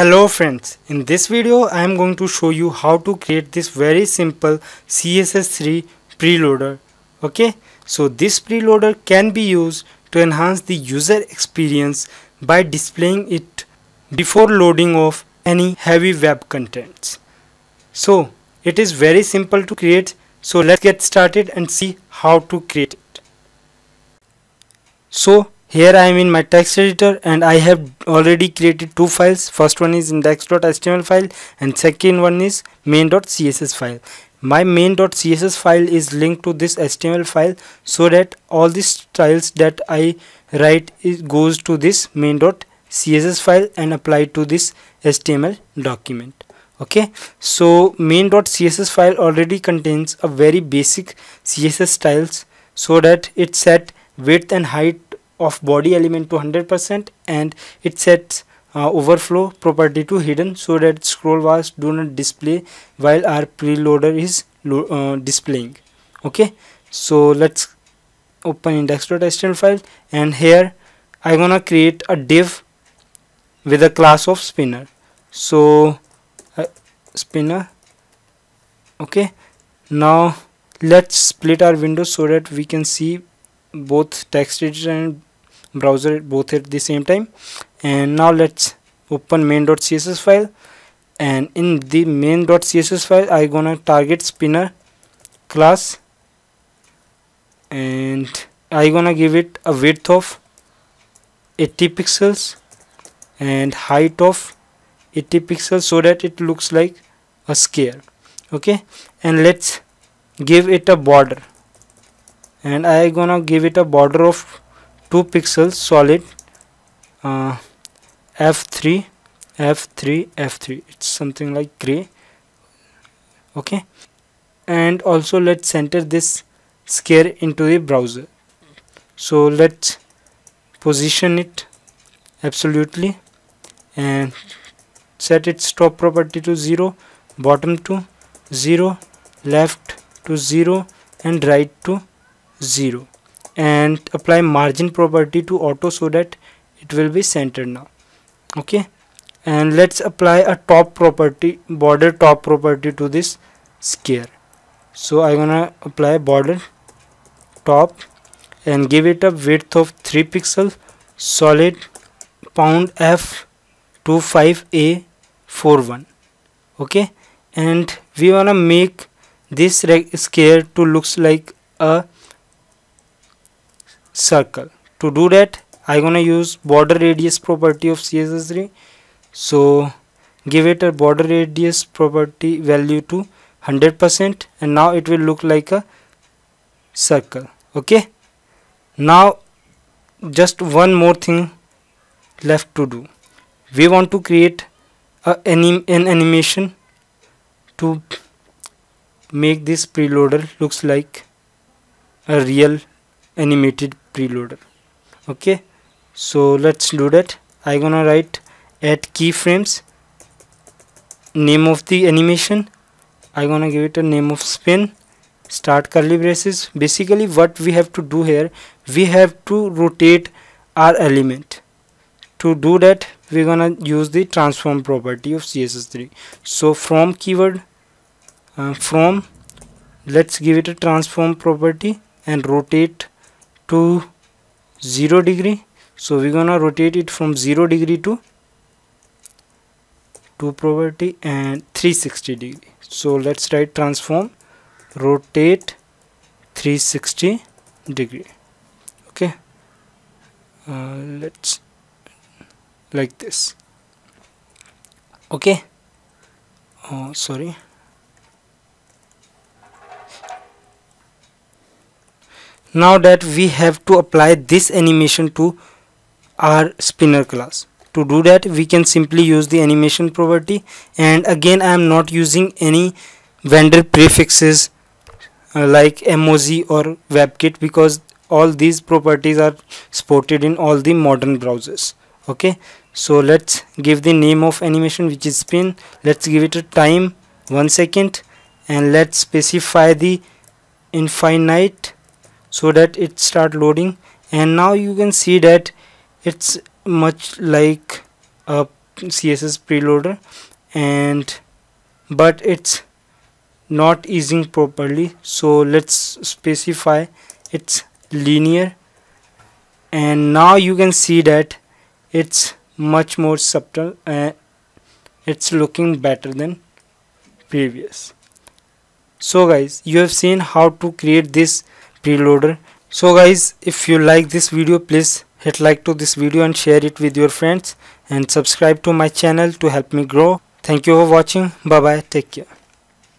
Hello friends, in this video I am going to show you how to create this very simple CSS3 preloader. Okay, so this preloader can be used to enhance the user experience by displaying it before loading of any heavy web contents. So it is very simple to create so let's get started and see how to create it. So here I am in my text editor and I have already created two files. First one is index.html file and second one is main.css file. My main.css file is linked to this html file so that all the styles that I write is goes to this main.css file and applied to this html document. Okay? So main.css file already contains a very basic css styles so that it set width and height of body element to 100% and it sets uh, overflow property to hidden so that scroll bars do not display while our preloader is uh, displaying. Okay? So let's open index.html file and here I'm gonna create a div with a class of spinner. So uh, spinner. Okay? Now let's split our window so that we can see both text editor and browser both at the same time. And now let's open main.css file. And in the main.css file I gonna target spinner class. And I gonna give it a width of 80 pixels and height of 80 pixels so that it looks like a square. Okay? And let's give it a border. And I gonna give it a border of 2 pixels solid uh, f3 f3 f3 it's something like gray. Okay. And also let's center this square into the browser. So let's position it absolutely and set its top property to 0 bottom to 0 left to 0 and right to 0 and apply margin property to auto so that it will be centered now okay? And let's apply a top property border top property to this square. So I'm gonna apply border top and give it a width of 3 pixel solid pound f25a41 okay? And we wanna make this square to looks like a circle. To do that I'm gonna use border radius property of CSS3 so give it a border radius property value to 100% and now it will look like a circle okay? Now just one more thing left to do. We want to create anim an animation to make this preloader looks like a real animated preloader. Okay? So let's do that. I gonna write add keyframes name of the animation. I gonna give it a name of spin start curly braces. Basically what we have to do here we have to rotate our element. To do that we're gonna use the transform property of css3 so from keyword uh, from let's give it a transform property and rotate to 0 degree. So we're gonna rotate it from 0 degree to to property and 360 degree. So let's write transform. Rotate 360 degree. Okay. Uh, let's like this. Okay. Oh sorry now that we have to apply this animation to our spinner class. To do that we can simply use the animation property. And again I am not using any vendor prefixes uh, like emoji or WebKit because all these properties are supported in all the modern browsers. Okay? So let's give the name of animation which is spin. Let's give it a time one second. And let's specify the infinite so that it start loading. And now you can see that it's much like a css preloader. And but it's not easing properly. So let's specify it's linear. And now you can see that it's much more subtle and it's looking better than previous. So guys you have seen how to create this preloader. So guys if you like this video please hit like to this video and share it with your friends and subscribe to my channel to help me grow. Thank you for watching. Bye bye take care